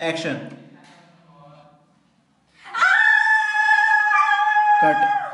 action. Ah! Cut.